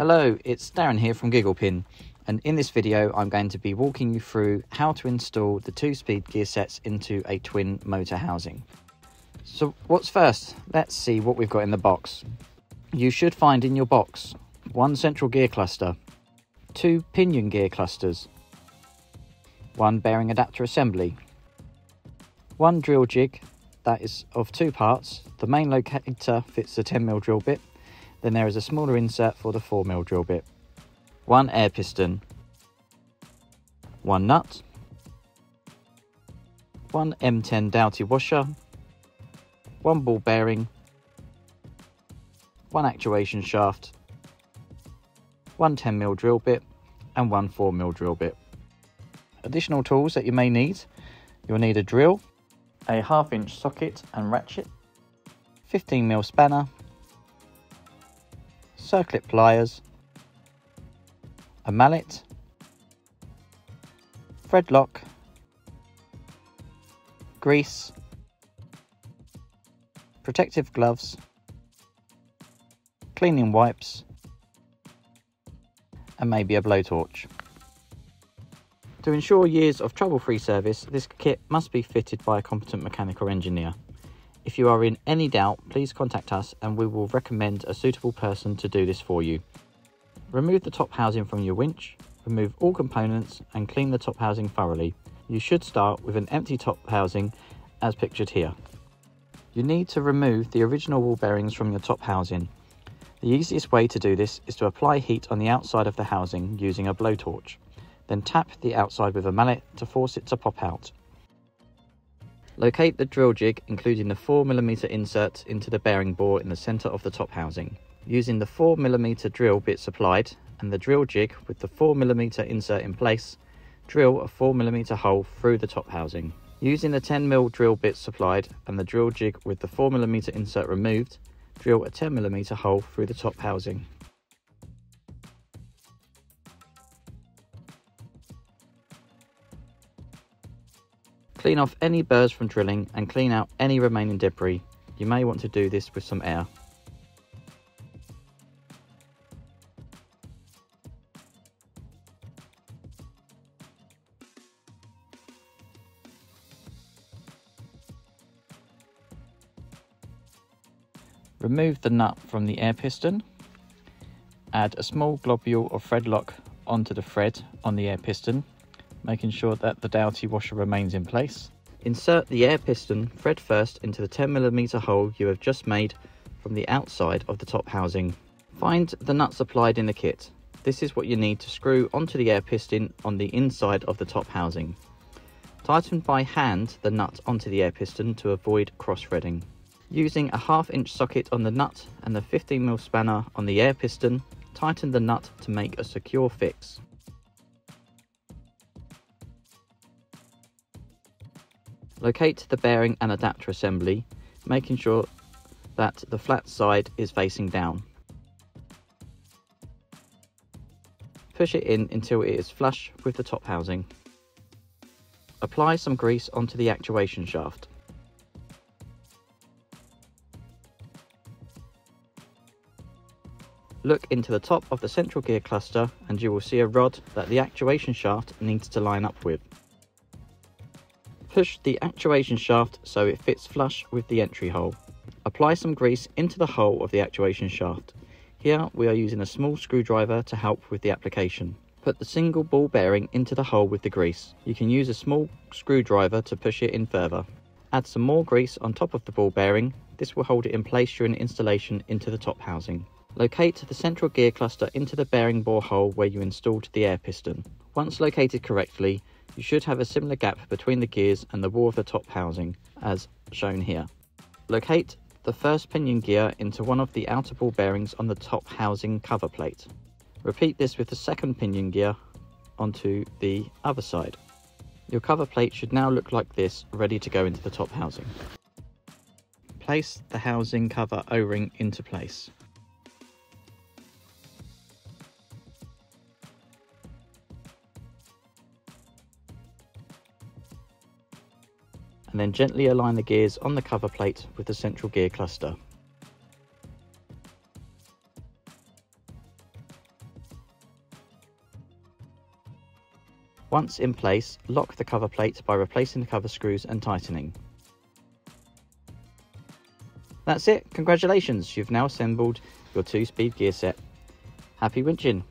Hello, it's Darren here from Gigglepin and in this video I'm going to be walking you through how to install the two-speed gear sets into a twin motor housing. So what's first? Let's see what we've got in the box. You should find in your box one central gear cluster, two pinion gear clusters, one bearing adapter assembly, one drill jig that is of two parts. The main locator fits the 10mm drill bit then there is a smaller insert for the 4mm drill bit. One air piston. One nut. One M10 Dowty washer. One ball bearing. One actuation shaft. One 10mm drill bit and one 4mm drill bit. Additional tools that you may need. You'll need a drill, a half inch socket and ratchet, 15mm spanner, circlip pliers, a mallet, thread lock, grease, protective gloves, cleaning wipes, and maybe a blowtorch. To ensure years of trouble-free service, this kit must be fitted by a competent mechanic or engineer. If you are in any doubt, please contact us and we will recommend a suitable person to do this for you. Remove the top housing from your winch, remove all components and clean the top housing thoroughly. You should start with an empty top housing as pictured here. You need to remove the original ball bearings from your top housing. The easiest way to do this is to apply heat on the outside of the housing using a blowtorch. Then tap the outside with a mallet to force it to pop out. Locate the drill jig, including the 4mm insert, into the bearing bore in the centre of the top housing. Using the 4mm drill bit supplied and the drill jig with the 4mm insert in place, drill a 4mm hole through the top housing. Using the 10mm drill bit supplied and the drill jig with the 4mm insert removed, drill a 10mm hole through the top housing. Clean off any burrs from drilling and clean out any remaining debris. You may want to do this with some air. Remove the nut from the air piston. Add a small globule of thread lock onto the thread on the air piston making sure that the Dowty washer remains in place. Insert the air piston thread first into the 10mm hole you have just made from the outside of the top housing. Find the nut supplied in the kit. This is what you need to screw onto the air piston on the inside of the top housing. Tighten by hand the nut onto the air piston to avoid cross-threading. Using a half inch socket on the nut and the 15mm spanner on the air piston, tighten the nut to make a secure fix. Locate the bearing and adapter assembly, making sure that the flat side is facing down. Push it in until it is flush with the top housing. Apply some grease onto the actuation shaft. Look into the top of the central gear cluster and you will see a rod that the actuation shaft needs to line up with. Push the actuation shaft so it fits flush with the entry hole. Apply some grease into the hole of the actuation shaft. Here we are using a small screwdriver to help with the application. Put the single ball bearing into the hole with the grease. You can use a small screwdriver to push it in further. Add some more grease on top of the ball bearing. This will hold it in place during installation into the top housing. Locate the central gear cluster into the bearing bore hole where you installed the air piston. Once located correctly, you should have a similar gap between the gears and the wall of the top housing, as shown here. Locate the first pinion gear into one of the outer ball bearings on the top housing cover plate. Repeat this with the second pinion gear onto the other side. Your cover plate should now look like this, ready to go into the top housing. Place the housing cover O-ring into place. and then gently align the gears on the cover plate with the central gear cluster. Once in place, lock the cover plate by replacing the cover screws and tightening. That's it, congratulations, you've now assembled your two-speed gear set. Happy winching!